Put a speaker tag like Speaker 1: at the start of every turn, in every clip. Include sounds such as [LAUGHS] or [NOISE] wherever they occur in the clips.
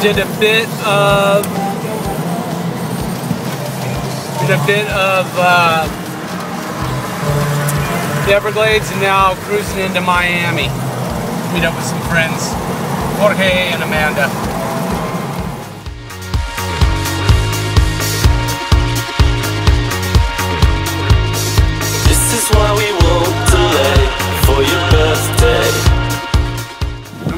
Speaker 1: did a bit of did a bit of uh, the Everglades and now cruising into Miami. Meet up with some friends, Jorge and Amanda.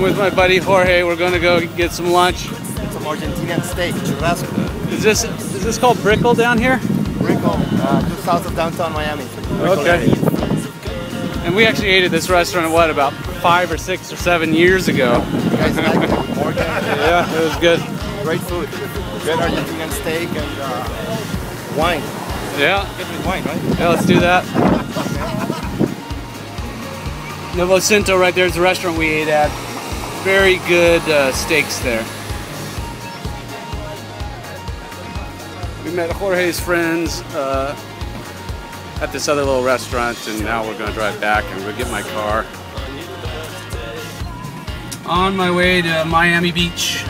Speaker 1: I'm with my buddy Jorge. We're going to go get some lunch.
Speaker 2: It's some Argentinian steak, churrasco.
Speaker 1: Is this is this called Brickell down here?
Speaker 2: Rico, uh, just south of downtown Miami.
Speaker 1: Okay. And we actually ate at this restaurant, what, about five or six or seven years ago.
Speaker 2: You guys like it?
Speaker 1: Yeah, it was good.
Speaker 2: Great food. Good Argentinian steak and uh, wine.
Speaker 1: Yeah,
Speaker 2: Good with wine, right?
Speaker 1: yeah, let's do that. [LAUGHS] Novecento right there is the restaurant we ate at. Very good uh, steaks there. We met Jorge's friends uh, at this other little restaurant, and now we're going to drive back and go get my car. On my way to Miami Beach.